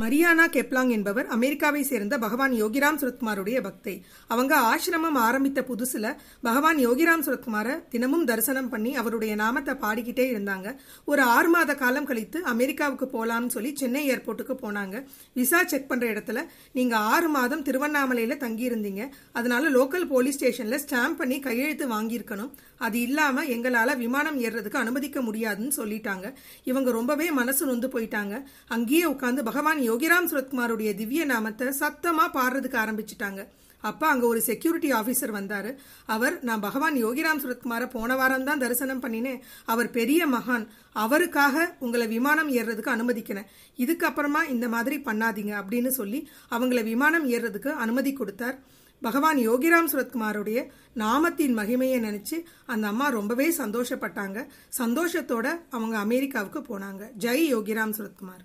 Mariana கெப்லாங் என்பவர் அமெரிக்காவை சேர்ந்த பகவான் யோகிராம் சுரத்குமாருடைய பக்தை. அவங்க ஆசிரமம் ஆரம்பித்த புதுசுல பகவான் யோகிராம் சுரத்குமாரை தினமும் தரிசனம் பண்ணி அவருடைய நாமத்தை பாடிக்கிட்டே இருந்தாங்க. ஒரு ஆறு மாத காலம் கழித்து அமெரிக்காவுக்கு போலாம்னு சொல்லி சென்னை ஏர்போர்ட்டுக்கு போனாங்க. விசா செக் பண்ற இடத்துல நீங்க ஆறு மாதம் திருவண்ணாமலையில தங்கி இருந்தீங்க அதனால லோக்கல் போலீஸ் ஸ்டேஷன்ல ஸ்டாம்ப் பண்ணி கையெழுத்து வாங்கியிருக்கணும். அது இல்லாம எங்களால விமானம் ஏறுறதுக்கு அனுமதிக்க முடியாதுன்னு சொல்லிட்டாங்க. இவங்க ரொம்பவே மனசு நொந்து போயிட்டாங்க. அங்கேயே உட்காந்து பகவான் யோகிராம் சுரத்குமாருடைய திவ்ய நாமத்தை சத்தமாக பாடுறதுக்கு ஆரம்பிச்சிட்டாங்க. அப்போ அங்கே ஒரு செக்யூரிட்டி ஆஃபீஸர் வந்தார். அவர் நான் பகவான் யோகிராம் சுரத்குமாரை போன வாரம் தான் தரிசனம் பண்ணினேன். அவர் பெரிய மகான். அவருக்காக உங்களை விமானம் ஏறுறதுக்கு அனுமதிக்கிறேன் இதுக்கப்புறமா இந்த மாதிரி பண்ணாதீங்க அப்படின்னு சொல்லி அவங்கள விமானம் ஏறுறதுக்கு அனுமதி கொடுத்தார். பகவான் யோகிராம் சுரத்குமாருடைய நாமத்தின் மகிமையை நினச்சி அந்த அம்மா ரொம்பவே சந்தோஷப்பட்டாங்க. சந்தோஷத்தோட அவங்க அமெரிக்காவுக்கு போனாங்க. ஜெய் யோகிராம் சுரத்குமார்.